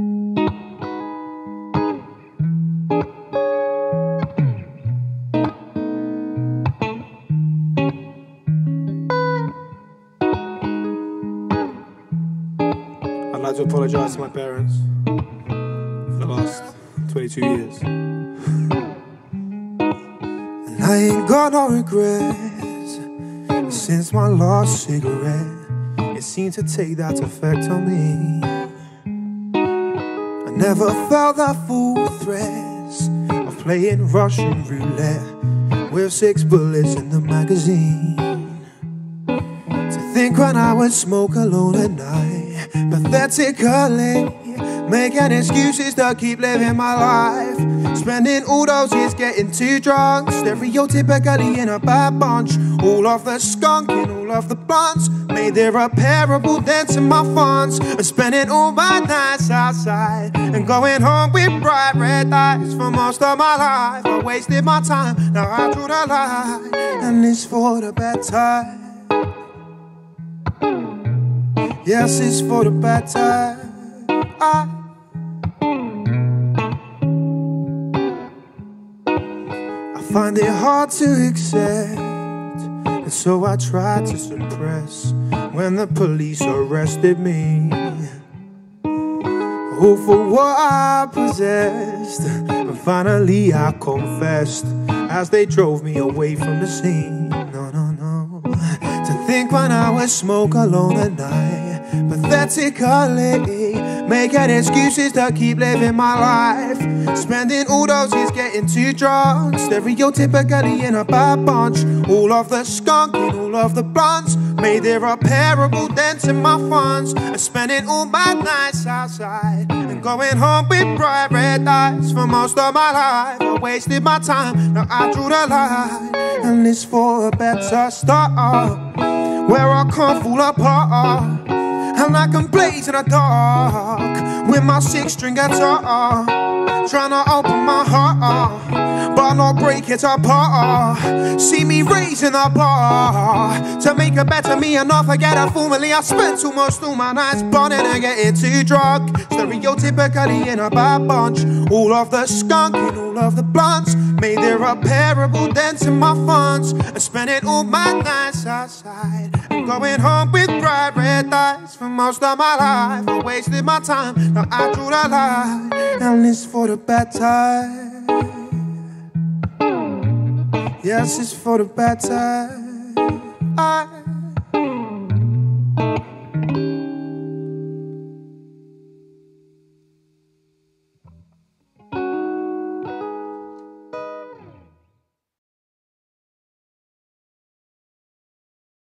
I'd like to apologise to my parents for the last 22 years. And I ain't got no regrets since my last cigarette. It seemed to take that effect on me. Never felt that full threats of playing Russian roulette with six bullets in the magazine. To think when I would smoke alone at night, pathetically making excuses to keep living my life. Spending all those years getting too drunk, stereotypically in a bad bunch. All of the skunking, all of the blunts made their repairable dents in my funds. And spending all my nights outside and going home with bright red eyes for most of my life. I wasted my time, now I drew the line, and it's for the better. Yes, it's for the better. I find it hard to accept, and so I tried to suppress when the police arrested me. Oh, for what I possessed, And finally I confessed as they drove me away from the scene. No, no, no. To think when I would smoke alone at night, pathetically making excuses to keep living my life. Spending all those years getting too drunk, stereotypically in a bad bunch. All of the skunk and all of the blunts made their repairable dents in my funds. And spending all my nights outside and going home with bright red eyes for most of my life. I wasted my time, now I drew the line, and it's for a better start where I can't fall apart. And I can blaze in the dark with my six string guitar. Trying to open my heart, but not break it apart. See me raising the bar to make a better me and not forget a formerly. I spent too much through my nights burning and getting too drunk. Stereotypically in a bad bunch. All of the skunk and all of the blunts made their repairable dents in my funds. And spending all my nights outside and going home with bright red eyes for most of my life. I wasted my time, now I drew the line, and it's for the bad time. Yes, it's for the better. I